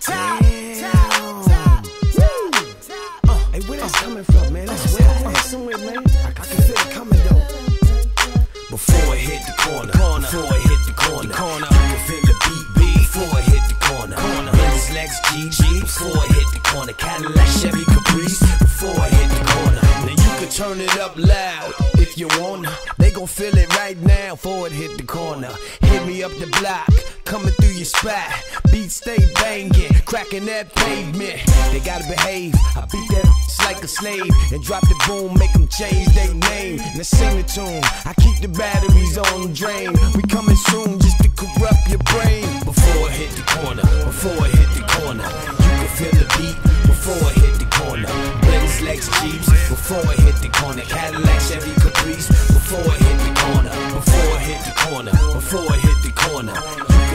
top. top, top, hey, where that's coming from, man? That's where I'm somewhere, man. I, can feel it coming though. Before it hit the corner, before it hit the corner. I can feel the beat. Before it hit the corner, corner. Benz, Before it hit the corner, Cadillac, Chevy, Caprice. Before it hit the corner, now you can turn it up loud if you wanna. They gon' feel it right now. Before it hit the corner, hit me up the block coming through your spot. Beats stay banging, cracking that pavement. They gotta behave. I beat that like a slave and drop the boom, make them change their name. Now sing the tune. I keep the batteries on drain. We coming soon just to corrupt your brain. Before it hit the corner, before it hit the corner, you can feel the beat. Before it hit the corner, Benz, Lex, Jeeps. Before it hit the corner, Cadillac, Chevy, Caprice. Before it hit the corner, before it hit the corner, before it hit the corner,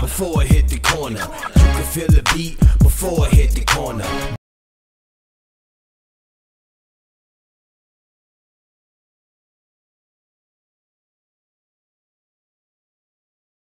Before it hit the corner, you can feel the beat.